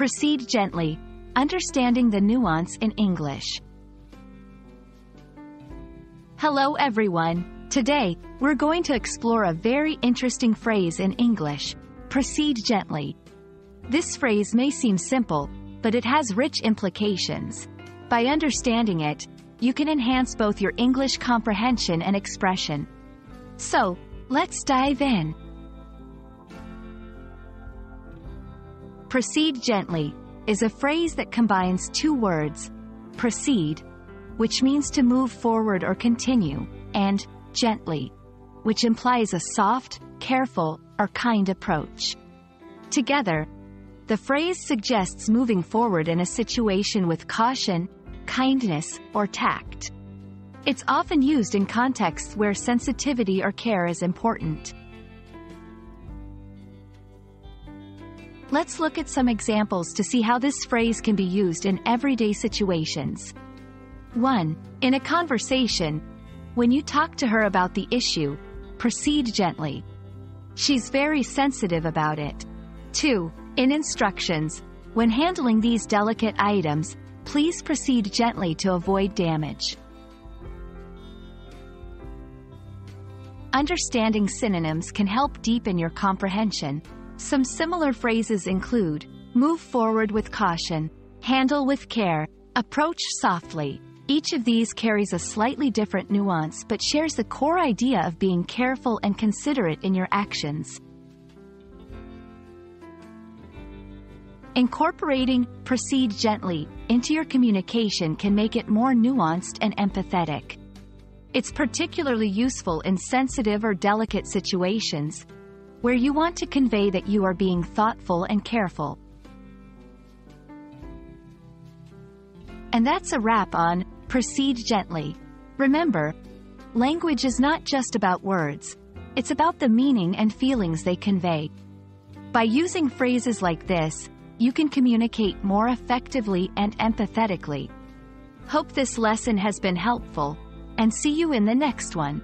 Proceed gently, understanding the nuance in English. Hello everyone. Today, we're going to explore a very interesting phrase in English. Proceed gently. This phrase may seem simple, but it has rich implications. By understanding it, you can enhance both your English comprehension and expression. So, let's dive in. Proceed gently is a phrase that combines two words, proceed, which means to move forward or continue, and gently, which implies a soft, careful, or kind approach. Together, the phrase suggests moving forward in a situation with caution, kindness, or tact. It's often used in contexts where sensitivity or care is important. Let's look at some examples to see how this phrase can be used in everyday situations. 1. In a conversation, when you talk to her about the issue, proceed gently. She's very sensitive about it. 2. In instructions, when handling these delicate items, please proceed gently to avoid damage. Understanding synonyms can help deepen your comprehension. Some similar phrases include move forward with caution, handle with care, approach softly. Each of these carries a slightly different nuance but shares the core idea of being careful and considerate in your actions. Incorporating proceed gently into your communication can make it more nuanced and empathetic. It's particularly useful in sensitive or delicate situations, where you want to convey that you are being thoughtful and careful. And that's a wrap on Proceed Gently. Remember, language is not just about words, it's about the meaning and feelings they convey. By using phrases like this, you can communicate more effectively and empathetically. Hope this lesson has been helpful, and see you in the next one.